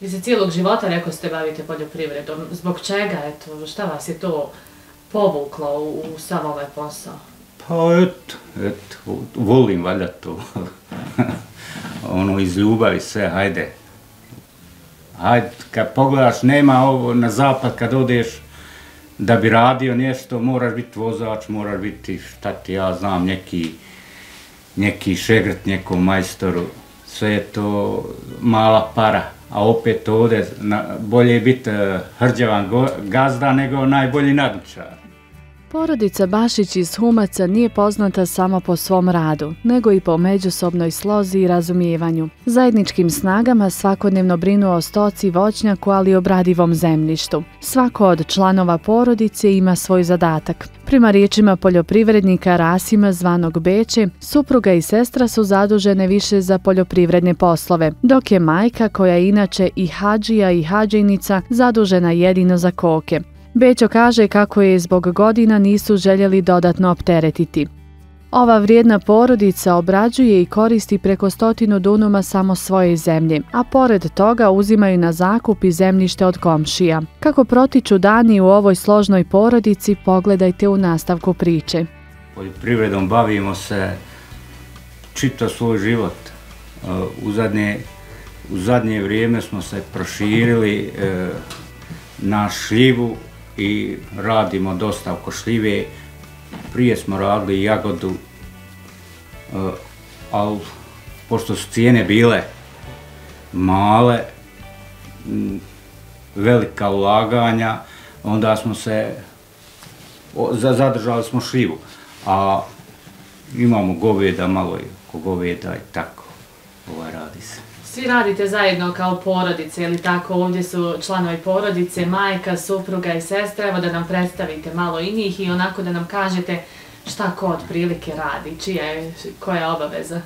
Vi se cijelog života, rekao ste, bavite poljoprivredom. Zbog čega, eto, šta vas je to povuklo u, u sam ovaj posao? Pa eto, eto, volim valjda to. ono, iz ljubavi sve, hajde. Hajde, kad pogledaš, nema ovo na zapad, kad odeš da bi radio nešto, moraš biti vozač, moraš biti, šta ti ja znam, neki, neki šegrt nekom majstoru. Sve je to mala para a opet ovdje bolje biti eh, hrđavan gazda nego najbolji nadničar. Porodica Bašić iz Humaca nije poznata samo po svom radu, nego i po međusobnoj slozi i razumijevanju. Zajedničkim snagama svakodnevno brinu o stoci voćnjaku, ali i obradivom zemljištu. Svako od članova porodice ima svoj zadatak. Prima riječima poljoprivrednika Rasima zvanog Beće, supruga i sestra su zadužene više za poljoprivredne poslove, dok je majka, koja je inače i hađija i hađinica, zadužena jedino za koke. Bećo kaže kako je zbog godina nisu željeli dodatno opteretiti. Ova vrijedna porodica obrađuje i koristi preko stotinu dunuma samo svoje zemlje, a pored toga uzimaju na zakup i zemljište od komšija. Kako protiču dani u ovoj složnoj porodici, pogledajte u nastavku priče. Poljoprivredom bavimo se čito svoj život. E, u zadnje, u zadnje vrijeme smo se proširili e, na šljivu, i radimo dosta oko šljive. Prije smo radili jagodu, eh, ali pošto su cijene bile male, velika ulaganja, onda smo se zadržali smo šljivu. A imamo goveda, malo i oko goveda i tako ovaj radi se svi radite zajedno kao porodice ili tako, ovdje su članovi porodice, majka, supruga i sestra, evo da nam predstavite malo i njih i onako da nam kažete šta ko od prilike radi, čija je, koja je obaveza?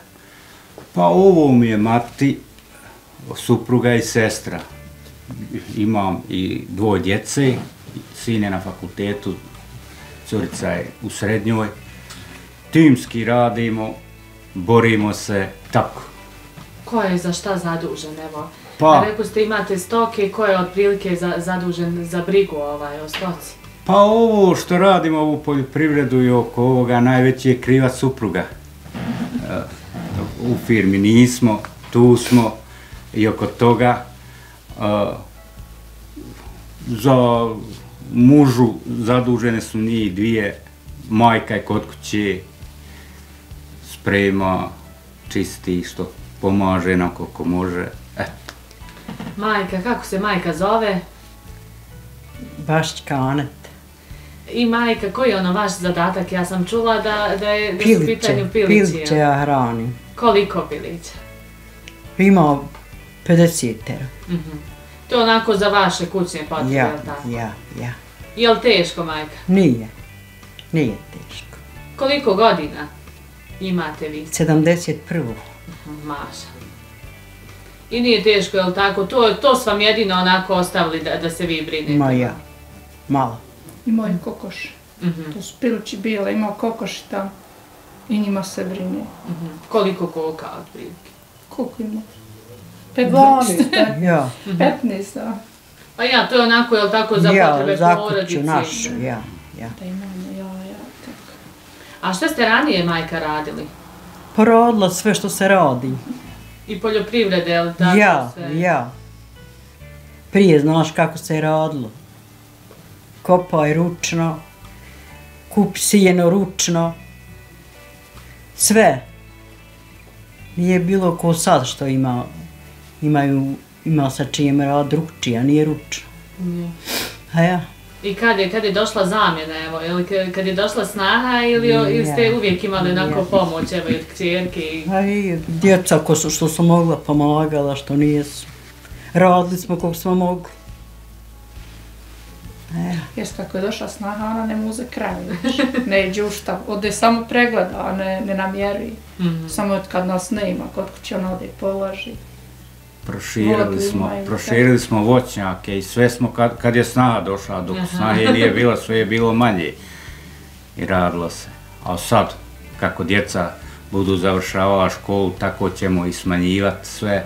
Pa ovo mi je mati, supruga i sestra. Imam i dvoje djece, sine na fakultetu, curica je u srednjoj. Timski radimo, borimo se, tako ko je za šta zadužen, evo? Pa, rekao ste imate stoke, ko je otprilike za, zadužen za brigu ovaj, o stoci? Pa ovo što radimo ovu poljoprivredu i oko ovoga najveći je kriva supruga. U firmi nismo, tu smo i oko toga za mužu zadužene su njih dvije, majka je kod kuće, sprema, čisti što pomaže na koliko može. Eto. Majka, kako se majka zove? Bašćka Anet. I majka, koji je ono vaš zadatak? Ja sam čula da, da je da su pitanju piliće. Piliće ja hrani. Koliko pilića? Ima 50 tera. Mm -hmm. To je onako za vaše kućne potrebe, ja, tako? Ja, ja. Je li teško, majka? Nije. Nije teško. Koliko godina imate vi? 71. Maša. I nije teško, je li tako? To, to s vam jedino onako ostavili da, da se vi brinete? Ma ja. Malo. I moj kokoš. Mm -hmm. To su pilući bijele, ima kokoš tam. I njima se brine. Mm -hmm. Koliko koka od prilike? Koliko ima? 15. ja. 15, da. Pa ja, to je onako, je li tako, za ja, potrebe porodice? Ja, za našu, ja. ja. Da imamo, ja, ja, tako. A šta ste ranije, majka, radili? Porodila sve što se radi. I poljoprivrede, ali tako ja, sve? Ja, Prije znaš kako se je radilo. Kopaj ručno, kup sijeno ručno, sve. Nije bilo ko sad što ima, imaju, ima sa čijem rad drugčije, a nije ručno. Mm. A ja. I kad je, kad je došla zamjena, evo, ili kad je došla snaha ili, ja. ili ste uvijek imali onako ja. pomoć, evo, od kćerke? I... A i djeca ko su, što su mogla pomagala, što nije su. Radili smo kako smo mogli. E. Jes kako je došla snaha, ona ne muze kraj, ne iđe u šta, ode samo pregleda, a ne, ne namjeri. Mm -hmm. Samo kad nas ne ima, kod kuće ona ode položi proširili smo, proširili smo voćnjake i sve smo kad, kad je snaha došla, dok snaha nije bilo, sve je bilo manje i radilo se. A sad, kako djeca budu završavala školu, tako ćemo i smanjivati sve.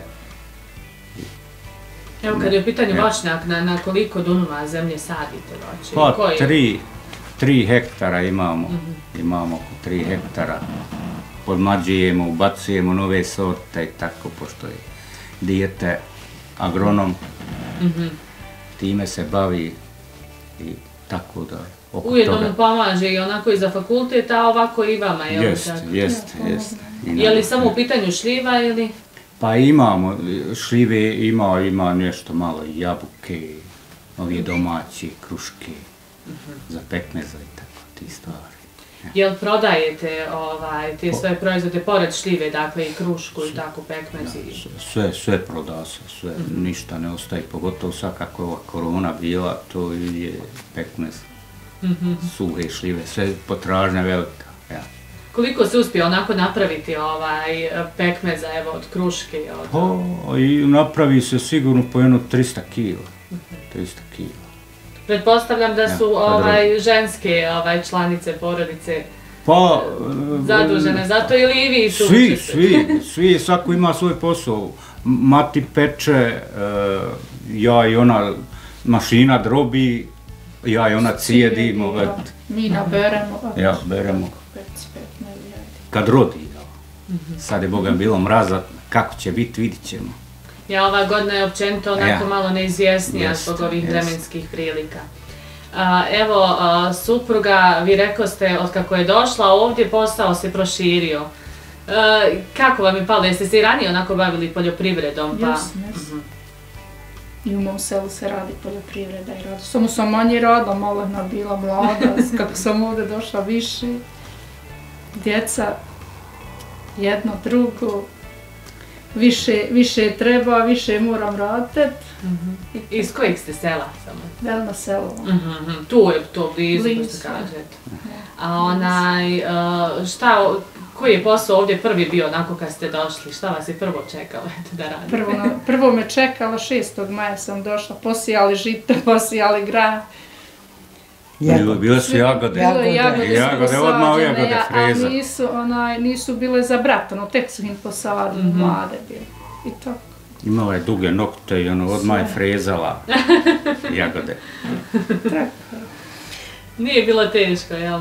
Evo kad je u pitanju voćnjak, na, na koliko dunuma zemlje sadite voće? Pa Koji? tri, tri hektara imamo, imamo oko tri hektara. Podmađujemo, ubacujemo nove sorte i tako, pošto je dijete agronom, time se bavi i tako da oko Ujedno toga. mu pomaže i onako i za fakultet, a ovako i vama, je li Jest, tako? jest, jest. I Je li samo u pitanju šljiva ili? Pa imamo, šljive ima, ima nešto malo jabuke, ovi domaći, kruške, za pekmeza i tako, ti stvari. Jel prodajete ovaj, te svoje proizvode pored šljive, dakle i krušku i tako pekmez i... Sve, sve proda se, sve, ništa ne ostaje, pogotovo sad kako je ova korona bila, to je pekmez, suhe šljive, sve potražnja velika. Ja. Koliko se uspije onako napraviti ovaj pekmeza, evo, od kruške od... Pa, i napravi se sigurno po jedno 300 kila, 300 kila. Pretpostavljam da Ja, su pa ovaj ženske ovaj članice porodice Pa, zadužene za to ili i vi tu Svi, svi, svi, svako ima svoj posao. Mati peče, e, ja i ona mašina drobi, ja i ona cijedimo, Ja, et, Mi naberemo. a ja beremo 5, 5 milijardi. kad rodi. ja. Sad je Boga bilo mraza, kako će biti, vidit ćemo. Ja, ova godina je općenito onako Ja. malo neizvjesnija Jest, zbog ovih jest. vremenskih prilika. A, evo, a, supruga, vi rekao ste, od kako je došla ovdje, posao se proširio. Kako vam je palo? Jeste se i ranije onako bavili poljoprivredom? Pa... Jesam, jesam. I u mom selu se radi poljoprivreda i radi. Samo sam manje radila, malena bila mlada, kako sam ovdje došla više. Djeca, jedno, drugo, više, više treba, više moram raditi. Iz kojeg ste sela samo? Velno selo. Mhm, Tu je to blizu, Blizu, blizu da. kažete. A onaj, e, šta, koji je posao ovdje prvi bio onako kad ste došli? Šta vas je prvo čekalo da radite? Prvo, prvo me čekala 6. maja sam došla, posijali žito, posijali grah. Bilo, bile su jagode. Bilo je Jagode. jagode, odmah posađene, jagode, freza. A nisu, onaj, nisu bile zabratano, tek su im posadili, Mhm. mlade bile. I to. Imala je duge nokte i ono odmah je frezala jagode. Tako. Nije bilo teško, jel?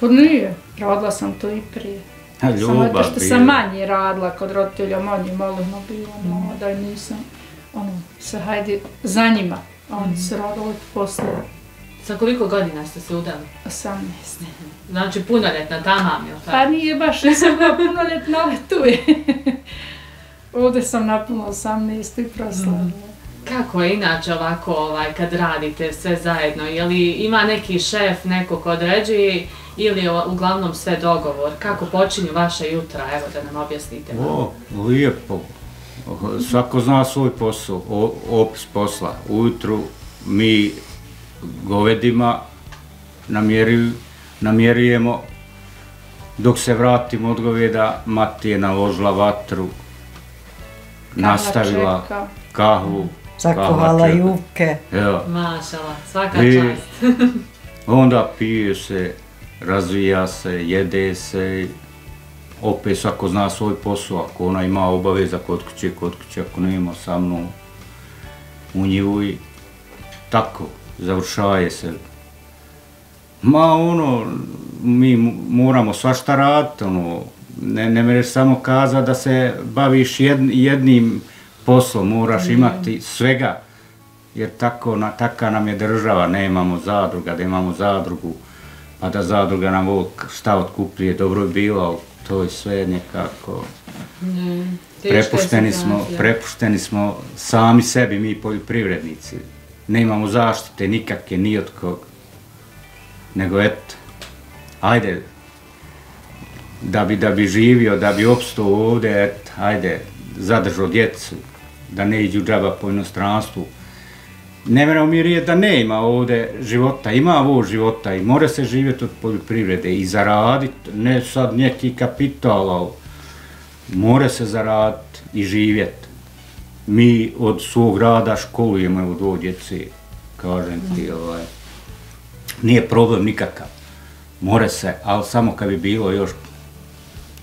Pa nije, radila sam to i prije. A, Samo Ljubav zato što bila. sam manje radila kod roditelja, manje maleno bila, mlada i nisam, ono, se hajde za njima. Oni su radili posle Sa koliko godina ste se udali? 18. Znači punoljetna tamam, jel Pa tako? nije baš, nisam bila punoljetna, ali tu je. Ovdje sam napunila 18 i proslavila. Kako je inače ovako ovaj, kad radite sve zajedno? Je li ima neki šef, neko ko određuje ili je uglavnom sve dogovor? Kako počinju vaša jutra? Evo da nam objasnite. O, lijepo. Svako zna svoj posao, o, opis posla. Ujutru mi govedima namjeri, namjerujemo, dok se vratimo od goveda, mati je naložila vatru, nastavila čeka. kahvu, Zakovala. Evo. Mašala, svaka I čast. onda pije se, razvija se, jede se, opet svako zna svoj posao, ako ona ima obaveza kod kuće, kod kuće, ako nema sa mnom u njivu i tako, završaje se. Ma ono, mi moramo svašta raditi, ono, ne, ne mereš samo kazati da se baviš jed, jednim poslom, moraš imati svega, jer tako, na, taka nam je država, nemamo zadruga, da imamo zadrugu, pa da zadruga nam ovo šta otkupljuje, dobro je bilo, ali to je sve nekako, Ne, je prepušteni smo, prepušteni smo sami sebi, mi poljoprivrednici. Nemamo zaštite nikakve, ni od kog. Nego eto, ajde, da bi, da bi živio, da bi opstao ovdje, et, ajde, zadržao djecu, da ne iđu džaba po inostranstvu. Ne moramo mi je da ne ima ovdje života, ima ovo života i mora se živjeti od poljoprivrede i zaraditi, ne sad neki kapital, ali mora se zaraditi i živjeti. Mi od svog rada školujemo evo do djece, kažem ti, ovaj, nije problem nikakav. More se, ali samo kad bi bilo još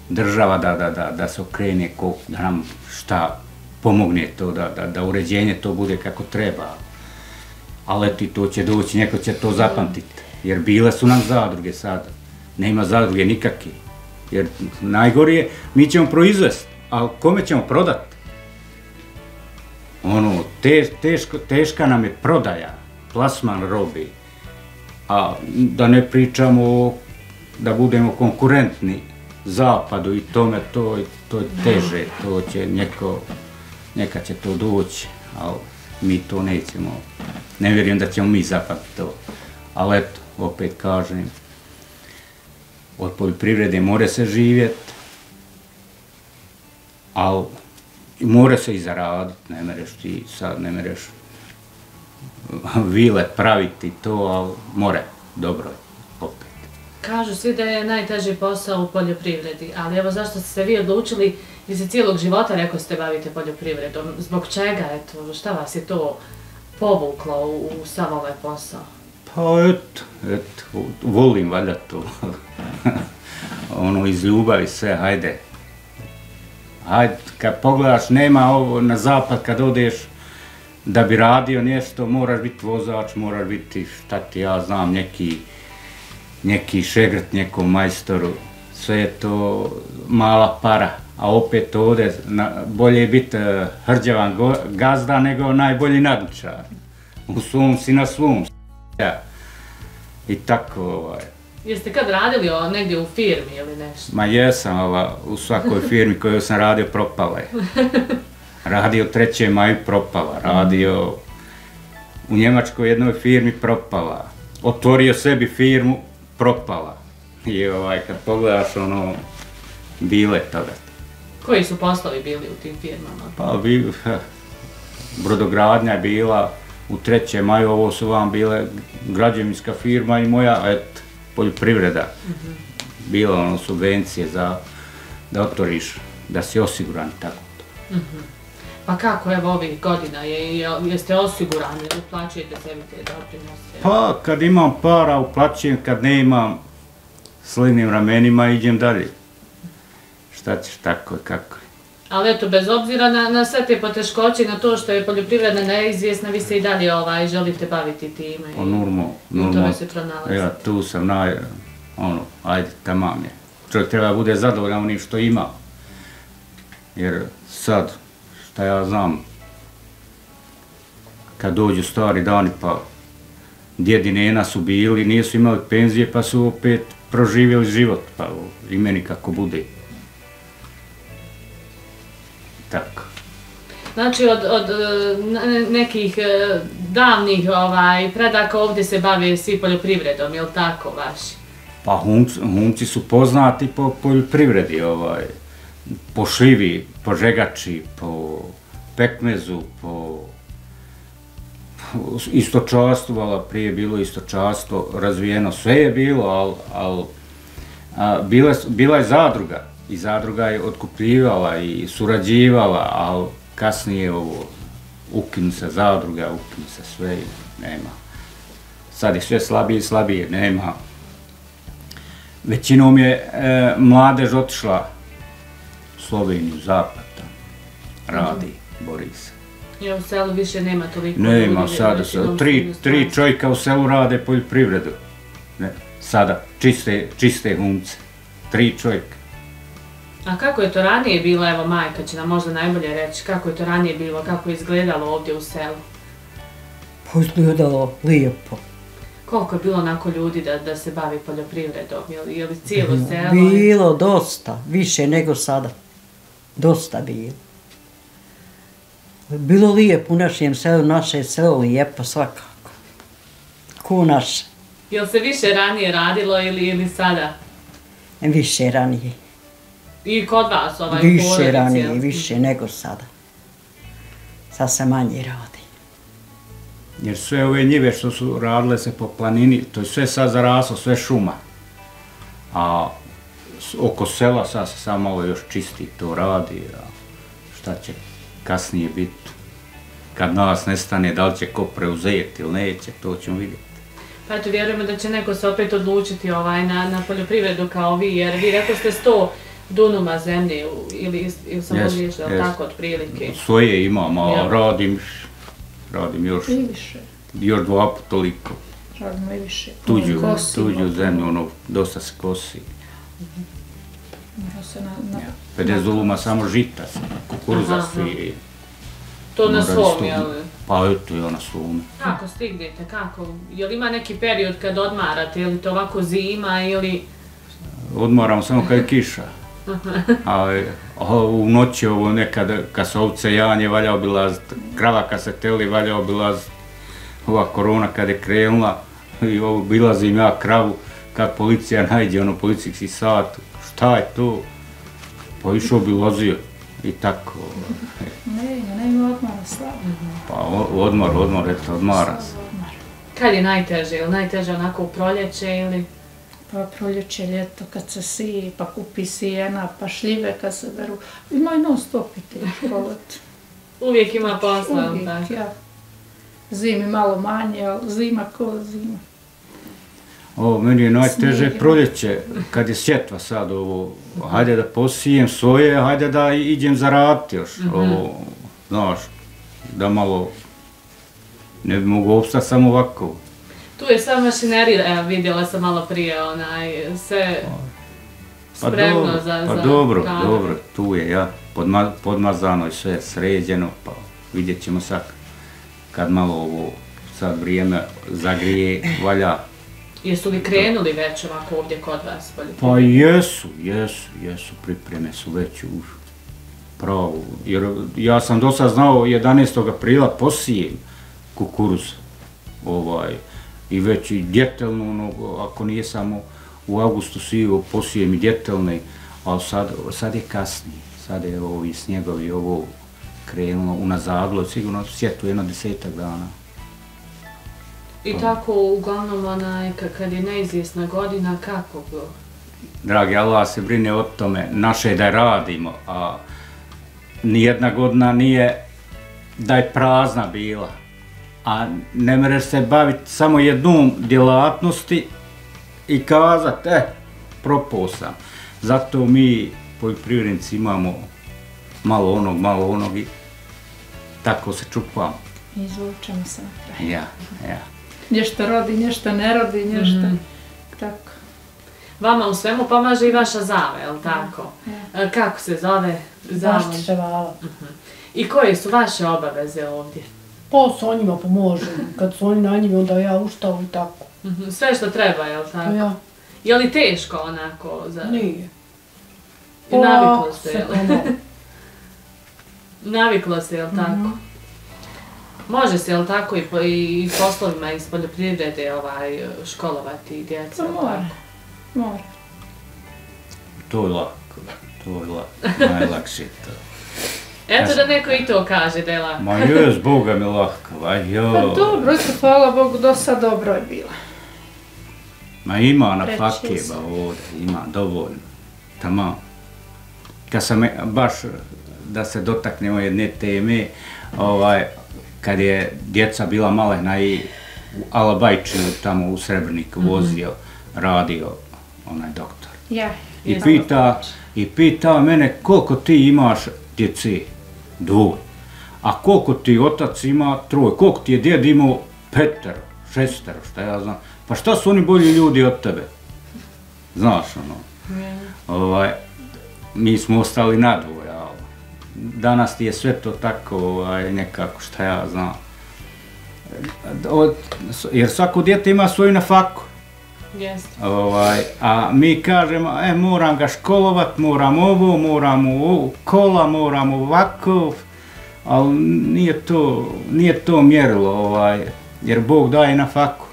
država da, da, da, da se okrene ko, da nam šta pomogne to, da, da, da uređenje to bude kako treba. Ali ti to će doći, neko će to zapamtiti. Jer bile su nam zadruge sada. Nema zadruge nikakve. Jer najgorije, mi ćemo proizvesti, ali kome ćemo prodati? Ono, te, teško, teška nam je prodaja, plasman robi. A da ne pričamo da budemo konkurentni zapadu i tome, to, to je teže, to će neko, neka će to doći, ali mi to nećemo, ne vjerujem da ćemo mi zapad to. Ali eto, opet kažem, od poljoprivrede more se živjeti, ali more se i zaraditi, ne mereš ti sad, ne mereš vile praviti to, ali more, dobro je, opet. Kažu svi da je najteži posao u poljoprivredi, ali evo zašto ste se vi odlučili i za cijelog života rekao ste bavite poljoprivredom. Zbog čega, eto, šta vas je to povuklo u, u sav ovaj posao? Pa eto, eto, volim valjda to. ono, iz ljubavi sve, hajde. Hajde, kad pogledaš, nema ovo na zapad, kad odeš da bi radio nešto, moraš biti vozač, moraš biti, šta ti ja znam, neki, neki šegrt nekom majstoru. Sve je to mala para, a opet ovde na, bolje je biti uh, hrđavan go, gazda nego najbolji nadničar. U svom si na svom. Ja. I tako, ovaj. Jeste kad radili o, negdje u firmi ili nešto? Ma jesam, ova, u svakoj firmi koju sam radio propala je. Radio 3. maju propala, radio u Njemačkoj jednoj firmi propala. Otvorio sebi firmu, propala. I ovaj, kad pogledaš ono, bile toga. Koji su poslovi bili u tim firmama? Pa bi, brodogradnja je bila u 3. maju, ovo su vam bile građevinska firma i moja, et, poljoprivreda. Mm -hmm. Bila ono subvencije za da otvoriš, da si osiguran tako. Mm -hmm. Pa kako evo ovih godina, je, je, jeste osigurani, uplaćujete sebi te doprinose? Pa kad imam para uplaćujem, kad ne imam slinim ramenima idem dalje. Šta ćeš tako i kako je. Ali eto, bez obzira na, na sve te poteškoće, na to što je poljoprivredna neizvjesna, vi se i dalje ovaj, želite baviti time. O, normalno, normalno. se pronalazite. Ja, tu sam naj, ono, ajde, tamam je. Čovjek treba bude zadovoljan onim što ima. Jer sad, šta ja znam, kad dođu stari dani, pa djedi nena su bili, nisu imali penzije, pa su opet proživjeli život, pa i meni kako bude. Tako. Znači, od, od nekih e, davnih ovaj, predaka ovdje se bave svi poljoprivredom, je li tako vaši? Pa humci, humci su poznati po poljoprivredi, ovaj, po šlivi, po žegači, po pekmezu, po istočastvu, ali prije bilo istočastvo razvijeno, sve je bilo, ali al, a, bila, bila je zadruga i zadruga je otkupljivala i surađivala, ali kasnije ovo ukinu se zadruga, ukinu se sve nema. Sad je sve slabije i slabije, nema. Većinom je e, mladež otišla Sloveniju, zapad, radi, mm. bori se. Ja u selu više nema toliko Nema, ljudi, sada su, tri, tri čovjeka u selu rade poljoprivredu. Ne, sada, čiste, čiste humce. Tri čovjeka. A kako je to ranije bilo, evo majka će nam možda najbolje reći, kako je to ranije bilo, kako je izgledalo ovdje u selu? Pa izgledalo lijepo. Koliko je bilo onako ljudi da, da se bavi poljoprivredom, je li, je li cijelo selo? Bilo dosta, više nego sada dosta bilo. Bilo lijepo u našem selu, naše selo lijepo svakako. Ko naše. Je se više ranije radilo ili, ili sada? Više ranije. I kod vas ovaj Više porodici, ranije, jel? više nego sada. Sad se manje radi. Jer sve ove njive što su radile se po planini, to je sve sad zaraslo, sve šuma. A oko sela sad se samo malo još čisti to radi, a šta će kasnije biti. Kad nas nestane, da li će ko preuzeti ili neće, to ćemo vidjeti. Pa eto, vjerujemo da će neko se opet odlučiti ovaj, na, na poljoprivredu kao vi, jer vi rekao ste sto dunuma zemlje ili, ili Jest, yes, je li jest. tako otprilike? Svoje imam, a Ja. radim, radim još, I više. još dva put toliko. Radimo i više. Tuđu, Kosimo. tuđu zemlju, ono, dosta se kosi. Mora se na, na, 50 zuluma samo žita, kukuruza Aha, svi. To na svom, stu- jel? Pa eto i ona slume. Kako stignete, kako? Jel ima neki period kad odmarate, ili to ovako zima, ili... Odmoram samo kad je kiša. A u noći ovo nekad kad se ovce janje valja obilazit, krava kad se teli valja obilazit, ova korona kad je krenula i ovo obilazim ja kravu, kad policija najde ono policijski sat, šta je to? Pa išao obilazio i tako. ne, ne, ne ima odmara slabo. Pa odmor, odmor, eto, odmara se. Kad je najteže, ili najteže onako u proljeće, ili... Pa proljeće, ljeto, kad se sije, pa kupi sijena, pa šljive kad se beru. Ima i non stop i let. Uvijek ima posla, Uvijek, tako? ja. Zimi malo manje, ali zima ko zima. Ovo, meni je najteže proljeće, kad je sjetva sad ovo, hajde da posijem svoje, hajde da i- iđem zaraditi još, ovo, znaš, da malo, ne bi mogu opstati samo ovako. Tu je sva mašinerija, evo vidjela sam malo prije, onaj, sve Pa spremno dobro, za... pa za dobro, radove. dobro, tu je, ja, podma, podmazano i sve sređeno, pa vidjet ćemo sad, kad malo ovo, sad vrijeme zagrije, valja, Jesu li krenuli već ovako ovdje kod vas? Pa poljoprivredni? jesu, jesu, jesu, pripreme su već u pravu. Jer ja sam do sad znao 11. aprila posijem kukuruz. Ovaj, I već i djetelno, ono, ako nije samo u augustu sio, posijem i djetelne, ali sad, sad je kasnije. Sad je ovi snjegovi, ovo krenulo unazadlo, sigurno sjetu jedno desetak dana. I tako, uglavnom, onaj, ka- kad je neizvjesna godina, kako bilo? Dragi Allah se brine o tome, naše je da radimo, a nijedna godina nije da je prazna bila. A ne mereš se baviti samo jednom djelatnosti i kazati, eh, propao sam. Zato mi, poljoprivrednici, imamo malo onog, malo onog i tako se čupamo. Izvučemo se nakraj. Ja, ja. Nešto rodi, nešto ne rodi, nešto. Mhm. Tako. Vama u svemu pomaže i vaša zava, je li tako? E, Kako se zove? Zavod? Zaštite vala. I koje su vaše obaveze ovdje? Pa s njima pomožem. Kad su oni na njima, onda ja ustavu i tako. Mhm, Sve što treba, je li Pa tako? ja, Je li teško onako? Za... nije. I naviklo se, se je li? ono, Naviklo se, je li tako? Može se, je li tako, i, po, i poslovima iz poljoprivrede ovaj, školovati djeca? Pa mora. tako? Mora. To je lako, to je lako, najlakše to. Eto da neko i to kaže da je lako. Ma jes, Boga mi lako, aj jo. Pa dobro, eto, hvala Bogu, do sad dobro je bilo. Ma ima na Reći fakeba ovdje, ima dovoljno. Tamo. Kad sam, baš da se dotaknemo jedne teme, ovaj, kad je djeca bila malena i u Alabajčinu tamo u Srebrniku vozio, radio onaj doktor. Ja. I pita, i pita mene koliko ti imaš djece? Dvoj. A koliko ti otac ima? Troje. Koliko ti je djed imao? peter, šestero, šta ja znam. Pa šta su oni bolji ljudi od tebe? Znaš ono. Ovaj, mi smo ostali na dvoje, ali ovaj. danas ti je sve to tako ovaj, nekako šta ja znam. Od, jer svako djete ima svoju nafaku. Jeste. Ovaj, a mi kažemo, e, moram ga školovat, moram ovo, moram ovo, kola, moram ovako, ali nije to, nije to mjerilo, ovaj, jer Bog daje na faku.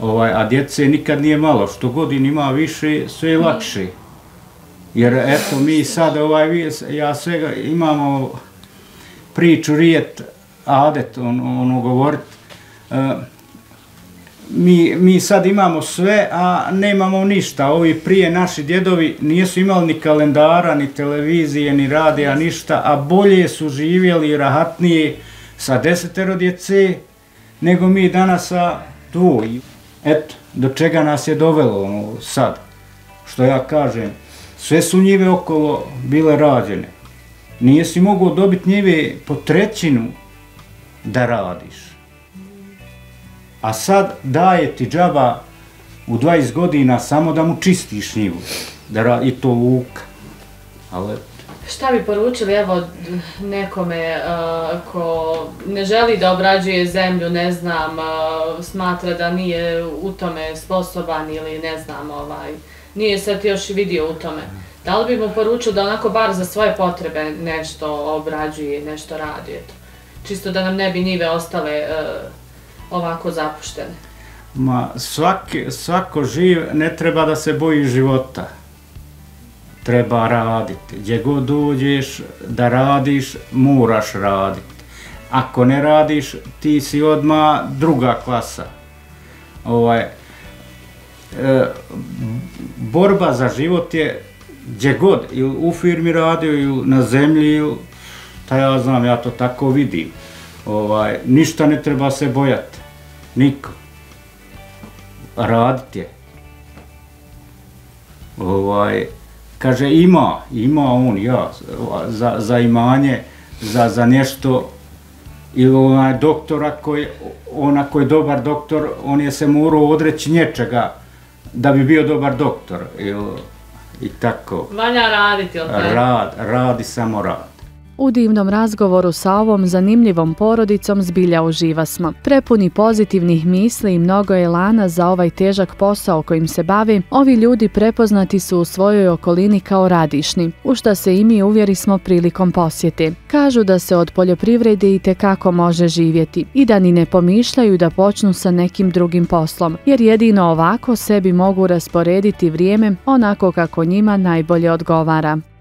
Ovaj, a djece nikad nije malo, što godin ima više, sve je lakše. Jer eto, mi sad, ovaj, ja svega imamo priču, rijet, adet, on, ono govorit, uh, mi, mi sad imamo sve, a nemamo ništa. Ovi prije naši djedovi nisu imali ni kalendara, ni televizije, ni radija, ništa, a bolje su živjeli i rahatnije sa desetero djece nego mi danas sa dvoj. Eto, do čega nas je dovelo ono, sad. Što ja kažem, Sve su njive okolo bile rađene. Nije si mogao dobiti njive po trećinu da radiš. A sad daje ti džaba u 20 godina samo da mu čistiš njivu. Da radi, I to luka. Ali Šta bi poručili evo nekome uh, ko ne želi da obrađuje zemlju, ne znam, uh, smatra da nije u tome sposoban ili ne znam, ovaj, nije se još vidio u tome. Da li bi mu poručio da onako bar za svoje potrebe nešto obrađuje, nešto radi, eto. Čisto da nam ne bi njive ostale uh, ovako zapuštene. Ma, svaki, svako živ ne treba da se boji života treba raditi. Gdje god uđeš da radiš, moraš raditi. Ako ne radiš, ti si odma druga klasa. Ovaj, e, borba za život je gdje god, ili u firmi radio, ili na zemlji, ili, ta ja znam, ja to tako vidim. Ovaj, ništa ne treba se bojati. Niko. Radit je. Ovaj, kaže ima, ima on, ja, za, za imanje, za, za nešto, ili onaj doktora koji, ona koji je dobar doktor, on je se morao odreći nječega da bi bio dobar doktor, ili, i tako. Valja raditi, ili Rad, radi samo rad. U divnom razgovoru sa ovom zanimljivom porodicom zbilja uživa smo. Prepuni pozitivnih misli i mnogo elana za ovaj težak posao kojim se bavi, ovi ljudi prepoznati su u svojoj okolini kao radišni, u šta se i mi uvjeri smo prilikom posjete. Kažu da se od poljoprivrede i tekako može živjeti i da ni ne pomišljaju da počnu sa nekim drugim poslom, jer jedino ovako sebi mogu rasporediti vrijeme onako kako njima najbolje odgovara.